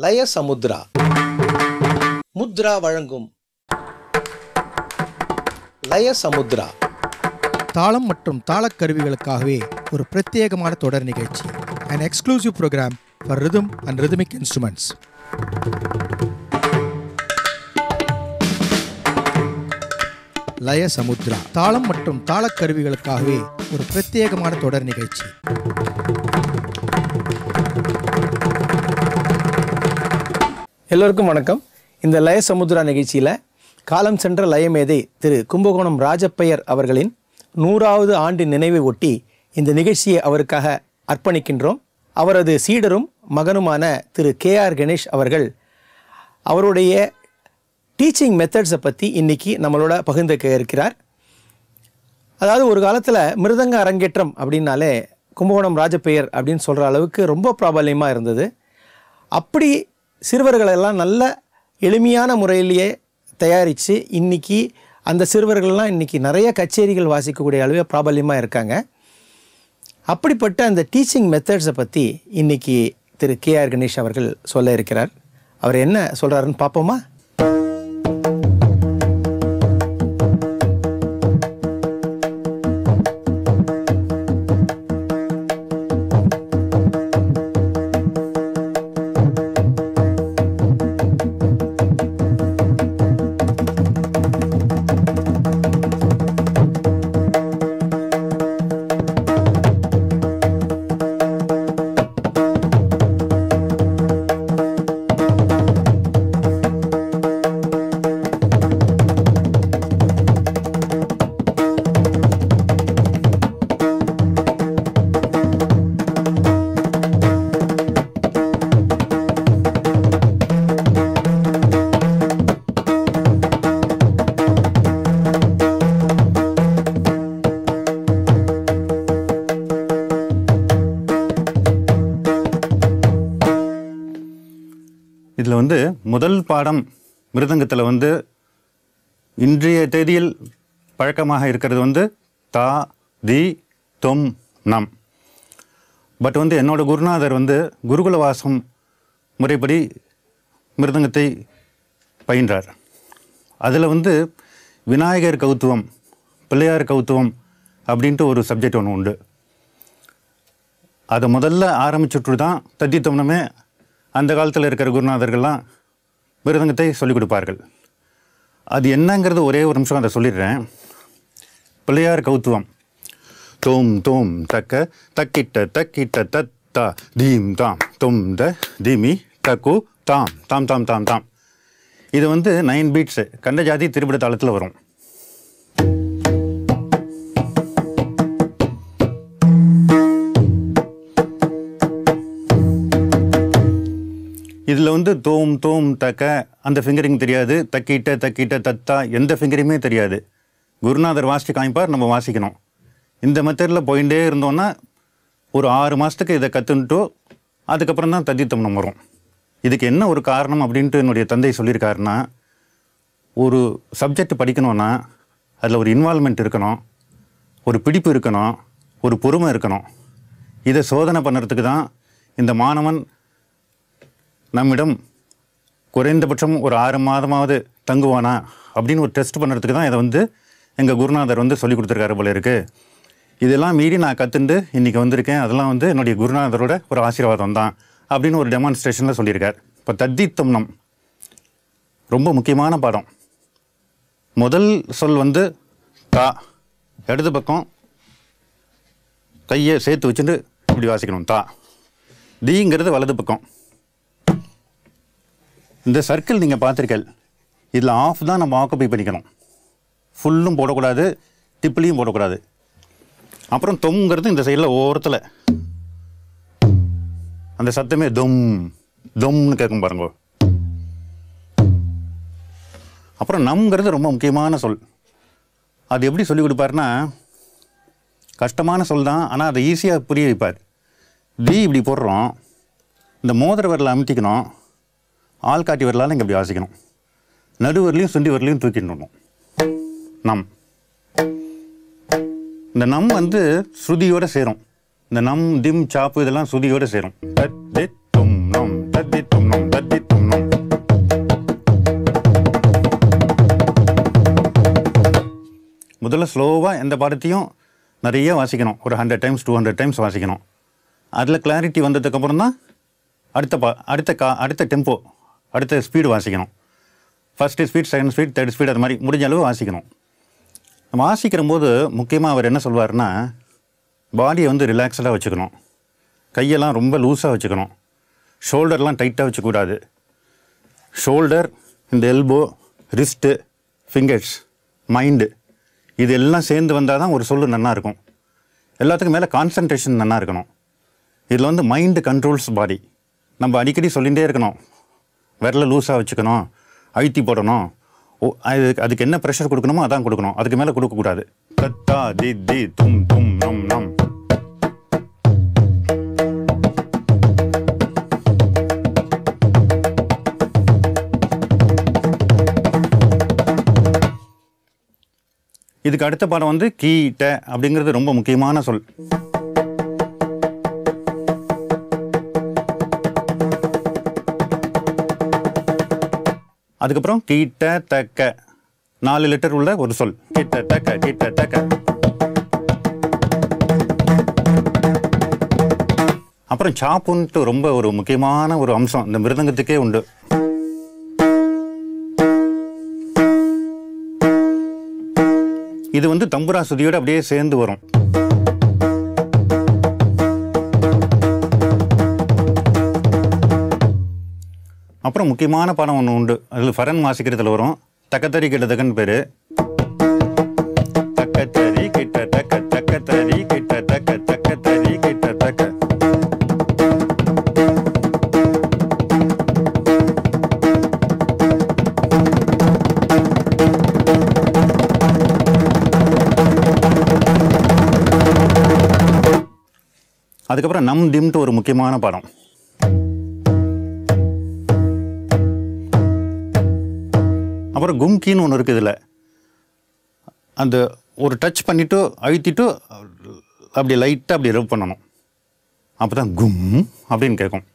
லய சமுத்ரா முத்ரா வழங்கும். லய சமுத்ரா தாளம் மற்றும் தாளக் கருவிகளுக்காகவே ஒரு பிரத்யேகமான தொடர் நிகழ்ச்சி. And exclusive program for rhythm and rhythmic instruments லய சமுத்ரா தாளம் மற்றும் தாளக் கருவிகளுக்காகவே ஒரு பிரத்யேகமான தொடர் நிகழ்ச்சி. எல்லோருக்கும் வணக்கம். இந்த லய சமுத்ரா நிகழ்ச்சியில் காலம் சென்ற லயமேதை திரு கும்பகோணம் ராஜப்பையர் அவர்களின் நூறாவது ஆண்டு நினைவை ஒட்டி இந்த நிகழ்ச்சியை அவருக்காக அர்ப்பணிக்கின்றோம். அவரது சீடரும் மகனுமான திரு கே ஆர் கணேஷ் அவர்கள் அவருடைய டீச்சிங் மெத்தட்ஸை பற்றி இன்னைக்கு நம்மளோட பகிர்ந்துக்க இருக்கிறார். அதாவது ஒரு காலத்தில் மிருதங்க அரங்கேற்றம் அப்படின்னாலே கும்பகோணம் ராஜப்பெயர் அப்படின்னு சொல்கிற அளவுக்கு ரொம்ப பிராபல்யமாக இருந்தது. அப்படி சிறுவர்களெல்லாம் நல்ல எளிமையான முறையிலேயே தயாரித்து இன்னைக்கு அந்த சிறுவர்கள்லாம் இன்றைக்கி நிறைய கச்சேரிகள் வாசிக்கக்கூடிய அளவே பிராபல்யமாக இருக்காங்க. அப்படிப்பட்ட அந்த டீச்சிங் மெத்தட்ஸை பற்றி இன்னைக்கு திரு கே ஆர் கணேஷ் அவர்கள் சொல்ல இருக்கிறார். அவர் என்ன சொல்கிறாருன்னு பார்ப்போமா? வந்து முதல் பாடம் மிருதங்கத்தில் வந்து இன்றைய தேதியில் பழக்கமாக இருக்கிறது வந்து தா தி தொம் நம். பட் வந்து என்னோடய குருநாதர் வந்து குருகுல வாசம் முறைப்படி மிருதங்கத்தை பயின்றார். அதில் வந்து விநாயகர் கௌத்துவம் பிள்ளையார் கௌத்துவம் அப்படின்ட்டு ஒரு சப்ஜெக்ட் ஒன்று உண்டு. அதை முதல்ல ஆரம்பிச்சுட்டு தான் தத்தித்தம்னமே அந்த காலத்தில் இருக்கிற குருநாதர்கள்லாம் மிருதங்கத்தை சொல்லிக் கொடுப்பார்கள். அது என்னங்கிறது ஒரே ஒரு நிமிஷம் அதை சொல்லிடுறேன். பிள்ளையார் கௌத்துவம். தோம் தோம் தக்க தக்கிட்ட தக்கிட்ட தத்தா தீம் தாம் தொம் த தீமி தக்கு தாம் தாம் தாம் தாம் தாம். இது வந்து நைன் பீட்ஸு. கண்டஜாதி திருப்பிட தாளத்தில் வரும். இதில் வந்து தோம் தோம் தக்க அந்த ஃபிங்கரிங் தெரியாது. தக்கிட்ட தக்கிட்ட தத்தா எந்த ஃபிங்கரிங்குமே தெரியாது. குருநாதர் வாசித்து காமிப்பார் நம்ம வாசிக்கணும். இந்த மெத்தடில் போயிட்டே இருந்தோன்னா ஒரு ஆறு மாதத்துக்கு இதை கற்றுன்ட்டோ அதுக்கப்புறம் தான் தத்தித்தம்னம் வரும். இதுக்கு என்ன ஒரு காரணம் அப்படின்ட்டு என்னுடைய தந்தை சொல்லியிருக்காருன்னா ஒரு சப்ஜெக்ட் படிக்கணும்னா அதில் ஒரு இன்வால்மெண்ட் இருக்கணும் ஒரு பிடிப்பு இருக்கணும் ஒரு பொறுமை இருக்கணும். இதை சோதனை பண்ணுறதுக்கு தான் இந்த மாணவன் நம்மிடம் குறைந்தபட்சம் ஒரு ஆறு மாதமாவது தங்குவானா அப்படின்னு ஒரு டெஸ்ட் பண்ணுறதுக்கு தான் இதை வந்து எங்கள் குருநாதர் வந்து சொல்லி கொடுத்துருக்காரு போல இருக்குது இதெல்லாம் மீறி நான் கற்றுண்டு இன்றைக்கி வந்திருக்கேன். அதெல்லாம் வந்து என்னுடைய குருநாதரோட ஒரு ஆசீர்வாதம் தான் அப்படின்னு ஒரு டெமான்ஸ்ட்ரேஷனில் சொல்லியிருக்கார். இப்போ தத்தித்தம்னம் ரொம்ப முக்கியமான பாடம். முதல் சொல் வந்து தா. இடது பக்கம் கையை சேர்த்து வச்சுட்டு இப்படி வாசிக்கணும். தா. தீங்கிறது வலது பக்கம். இந்த சர்க்கிள் நீங்கள் பார்த்துருக்கல் இதில் ஆஃப் தான் நம்ம ஆக்குப்பை பண்ணிக்கணும். ஃபுல்லும் போடக்கூடாது டிப்லையும் போடக்கூடாது. அப்புறம் தொங்கிறது இந்த சைடில் ஓரத்தில். அந்த சத்தமே தொம் தொம்னு கேட்கும் பாருங்க. அப்புறம் நம்ங்கிறது ரொம்ப முக்கியமான சொல். அது எப்படி சொல்லிக் கொடுப்பாருன்னா கஷ்டமான சொல் தான் ஆனால் அதை ஈஸியாக புரிய வைப்பார். டி இப்படி போடுறோம். இந்த மோதிர விரலை அமுத்திக்கணும் ஆள் காட்டி வரலாலும் இங்கே அப்படி வாசிக்கணும் நடுவர்லையும் சுண்டி வரலையும் தூக்கிட்டு நம். இந்த நம் வந்து ஸ்ருதியோடு சேரும். இந்த நம் திம் சாப்பு இதெல்லாம் ஸ்ருதியோடு சேரும். முதல்ல ஸ்லோவாக எந்த பாடத்தையும் நிறைய வாசிக்கணும். ஒரு hundred times two hundred times வாசிக்கணும். அதில் கிளாரிட்டி வந்ததுக்கப்புறம் தான் அடுத்த பா அடுத்த கா அடுத்த டெம்போ அடுத்த ஸ்பீடு வாசிக்கணும். First speed second speed third speed அது மாதிரி முடிஞ்ச அளவு வாசிக்கணும். நம்ம வாசிக்கிற போது முக்கியமாக அவர் என்ன சொல்வார்னா பாடியை வந்து ரிலாக்ஸ்டாக வச்சுக்கணும். கையெல்லாம் ரொம்ப லூஸாக வச்சுக்கணும். ஷோல்டர்லாம் டைட்டாக வச்சுக்கூடாது ஷோல்டர் இந்த எல்போ ரிஸ்ட்டு ஃபிங்கர்ஸ் மைண்டு இது எல்லாம் சேர்ந்து வந்தால் தான் ஒரு சொல்லு நல்லா இருக்கும். எல்லாத்துக்கும் மேலே கான்சன்ட்ரேஷன் நல்லா இருக்கணும். இதில் வந்து மைண்டு கண்ட்ரோல்ஸ் பாடி நம்ம அடிக்கடி சொல்லிகிட்டே இருக்கணும். விரல லூஸாக வச்சுக்கணும் அழுத்தி போடணும். ஓ அது அதுக்கு என்ன ப்ரெஷர் கொடுக்கணுமோ அதான் கொடுக்கணும். அதுக்கு மேலே கொடுக்கக்கூடாது தத்தா தி தி தும் தும் நம் நம். இதுக்கு அடுத்த பாடம் வந்து கீட்ட அப்படிங்கிறது ரொம்ப முக்கியமான சொல். அதுக்கப்புறம் கீட்ட தக்க நாலு லிட்டர் உள்ள ஒரு சொல். கிட்ட தக்க கிட்ட தக்க அப்புறம் சாப்புன்ட்டு ரொம்ப ஒரு முக்கியமான ஒரு அம்சம். இந்த மிருதங்கத்துக்கே உண்டு. இது வந்து தம்புரா சுதியோடு அப்படியே சேர்ந்து வரும். அப்புறம் முக்கியமான படம் ஒன்று உண்டு. அதில் ஃபரன் வாசிக்கிறதுல வரும். தக்கத்தறி கிட்டத்தக்கன்னு பேர். தக்கத்தறி கிட்ட தக்க தக்கத்தறி கிட்ட தக்க தக்கத்தறி கிட்ட தக்க. அதுக்கப்புறம் நம் திம்ட்டு ஒரு முக்கியமான படம். கும்கின்னு ஒன்று இருக்குது இதில். அந்த ஒரு டச் பண்ணிவிட்டு அழுத்திட்டு அப்படி லைட்டாக அப்படி ரவ் பண்ணணும். அப்போ தான் கும் அப்படின்னு கேட்கும்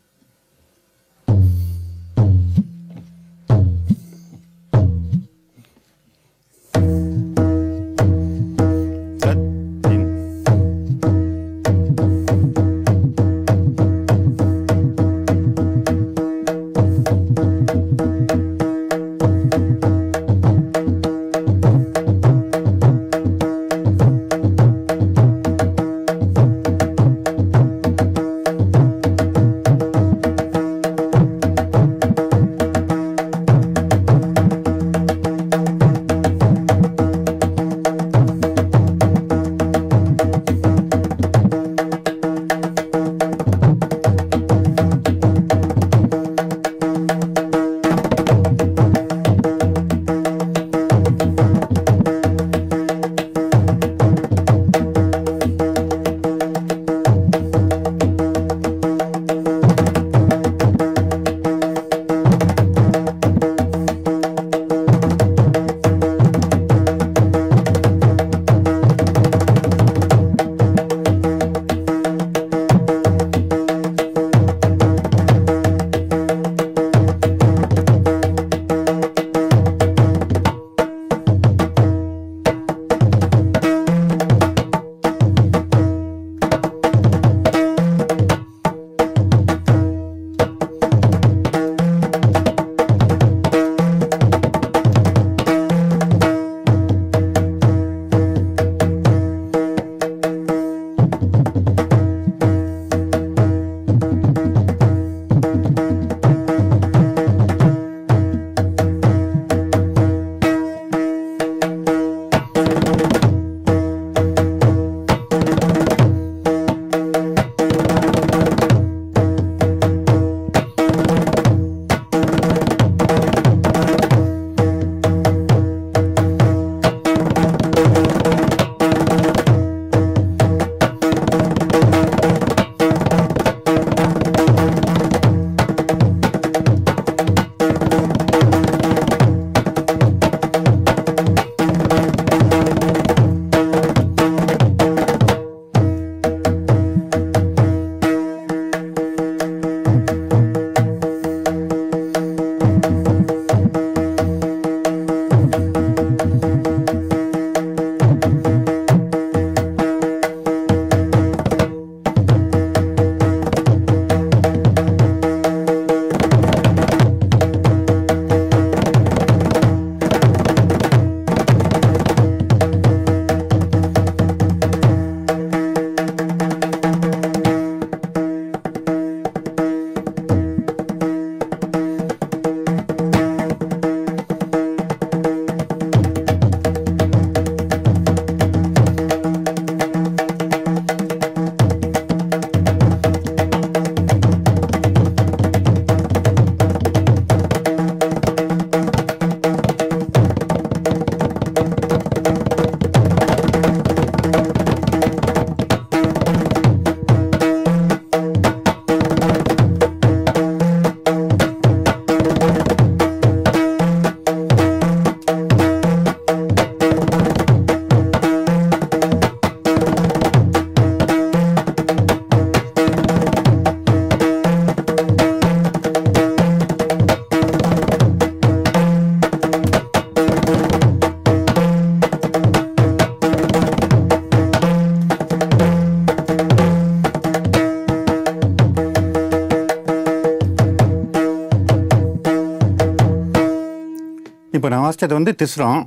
மாஸ்டர் வந்து திஸ்ரம்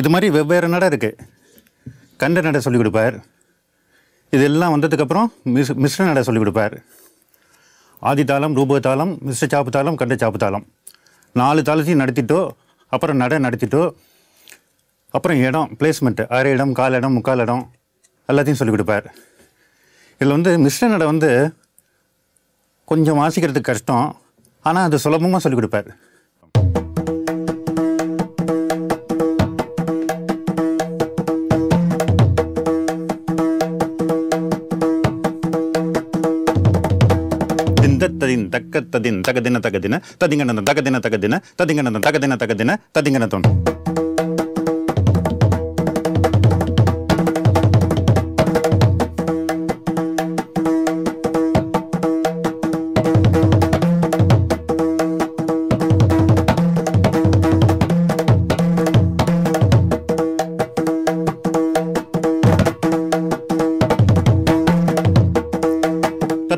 இது மாதிரி வெவ்வேறு நடை இருக்குது கண்ட நடை சொல்லிக் கொடுப்பார். இதெல்லாம் வந்ததுக்கப்புறம் மிஸ் மிஸ்ர நடை சொல்லிக் கொடுப்பார். ஆதி தாளம் ரூப தாளம் மிஸ்ர சாப்பு தாளம் கண்ட சாப்பு தாளம். நாலு தாளத்தையும் நடத்திட்டோ அப்புறம் நடை நடத்திட்டோ அப்புறம் இடம் பிளேஸ்மெண்ட்டு அரை இடம் கால் இடம் முக்கால் இடம் எல்லாத்தையும் சொல்லிக் கொடுப்பார். இதில் வந்து மிஸ்ர நடை வந்து கொஞ்சம் வாசிக்கிறதுக்கு கஷ்டம். ஆனால் அது சுலபமாக சொல்லிக் கொடுப்பார். ತಕ್ಕ ತದಿನ್ ತಗದಿನ ತಗದಿನ ತದಿಂಗಣನ ತಗದಿನ ತಗದಿನ ತದಿಂಗಣನ ತಗದಿನ ತಗದಿನ ತದಿಂಗಣ ತೊಂಡು.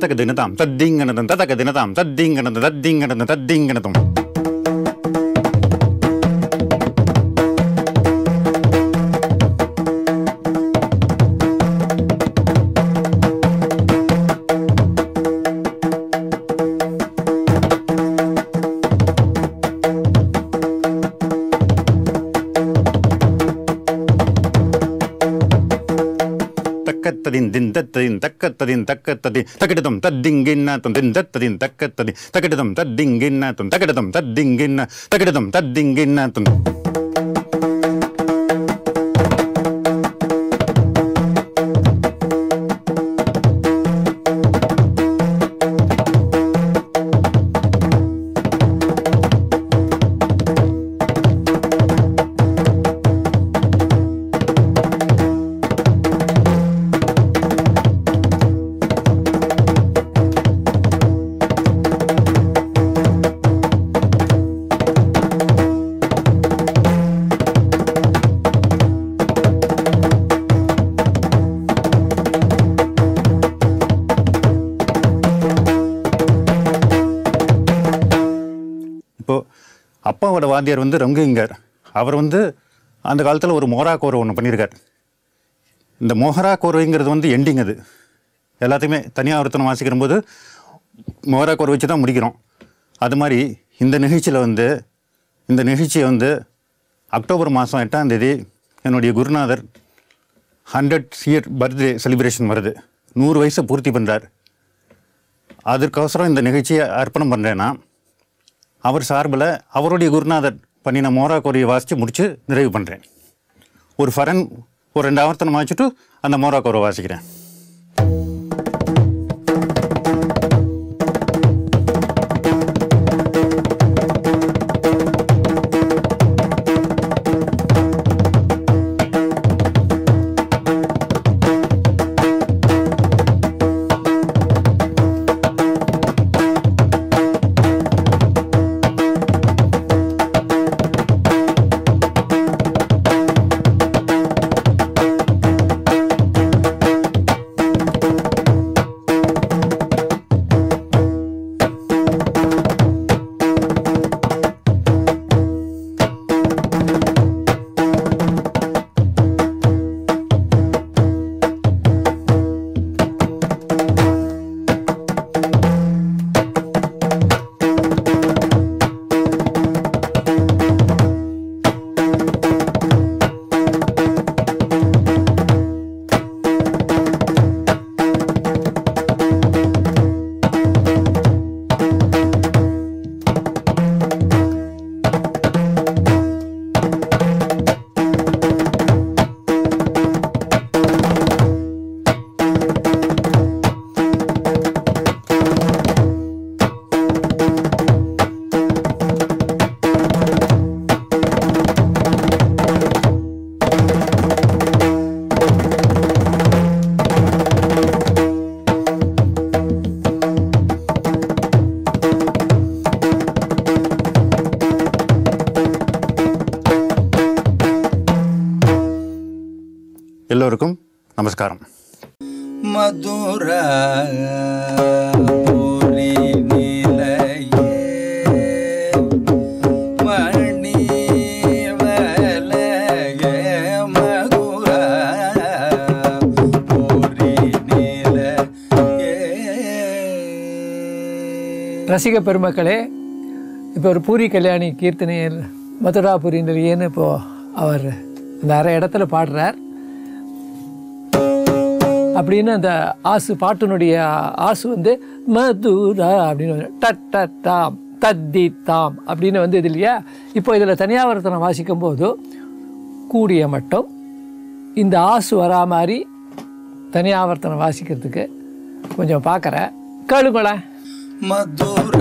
തതക ദിനതാം തദ്ദിങ്ങണതം തതക ദിനതാം തദ്ദിങ്ങണതം തദ്ദിങ്ങണതം തദ്ദിങ്ങണതം ったりんたっかったりんたっかったりんたけれどもたりんげんなとんでんだったりんたっかったりんたけれどもたりんげんなとんたけれどもたりんげんなたけれどもたりんげんなとん。அப்பாவோட வாத்தியார் வந்து ரங்கங்கர் அவர் வந்து அந்த காலத்தில் ஒரு மோரா கோரை ஒன்று பண்ணியிருக்கார் இந்த மொஹரா கோர்வைங்கிறது வந்து எண்டிங் அது. எல்லாத்தையுமே தனியாக ஒருத்தனை வாசிக்கிற போது மோகரா கோரை வச்சு தான் முடிக்கிறோம். அது மாதிரி இந்த நிகழ்ச்சியில் வந்து இந்த நிகழ்ச்சியை வந்து அக்டோபர் மாதம் எட்டாம் தேதி என்னுடைய குருநாதர் ஹண்ட்ரட் இயர் பர்த்டே செலிப்ரேஷன் வருது. நூறு வயசை பூர்த்தி பண்ணுறார் அதற்கோசரம் இந்த நிகழ்ச்சியை அர்ப்பணம் பண்ணுறேன்னா அவர் சார்பில் அவருடைய குருநாதர் பண்ணின மோரா கோரியை வாசித்து முடித்து நிறைவு பண்ணுறேன் ஒரு ஃபரன் ஒரு ரெண்டு ஆவர்த்தனம் வாசிச்சுட்டு அந்த மோரா கோரை வாசிக்கிறேன். ரசிக பெருமக்களே இப்போ ஒரு பூரி கல்யாணி கீர்த்தனையர் மதுராபுரி இப்போது அவர் நிறைய இடத்துல பாடுறார். அப்படின்னு அந்த ஆசு பாட்டினுடைய ஆசு வந்து மதுரா அப்படின்னு வந்து தாம் தத்தி தாம் அப்படின்னு வந்து இது இல்லையா? இப்போ இதில் தனியாவர்த்தனம் வாசிக்கும் போது கூடிய மட்டும் இந்த ஆசு வரா மாதிரி தனியாவர்த்தனம் வாசிக்கிறதுக்கு கொஞ்சம் பார்க்குறேன். கேளுங்களேன் மதுர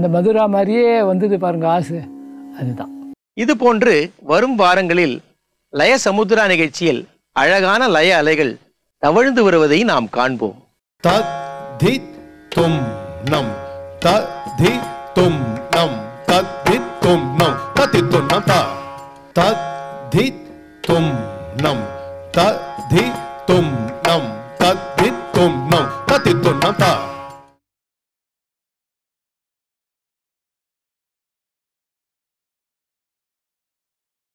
அந்த மதுரா மாதிரியே வந்தது பாருங்க ஆசு. அதுதான். இது போன்று வரும் வாரங்களில் லய சமுத்திரா நிகழ்ச்சியில் அழகான லய அலைகள் தவழ்ந்து வருவதை நாம் காண்போம். தத் தி தும் நம் த. தி தும் நம் தத் தி தும் நம் தத்தி தும் நம் த தத் தி தும் நம் த தி தும் நம் தத் தி தும் நம் தத்தி தும் நம் த.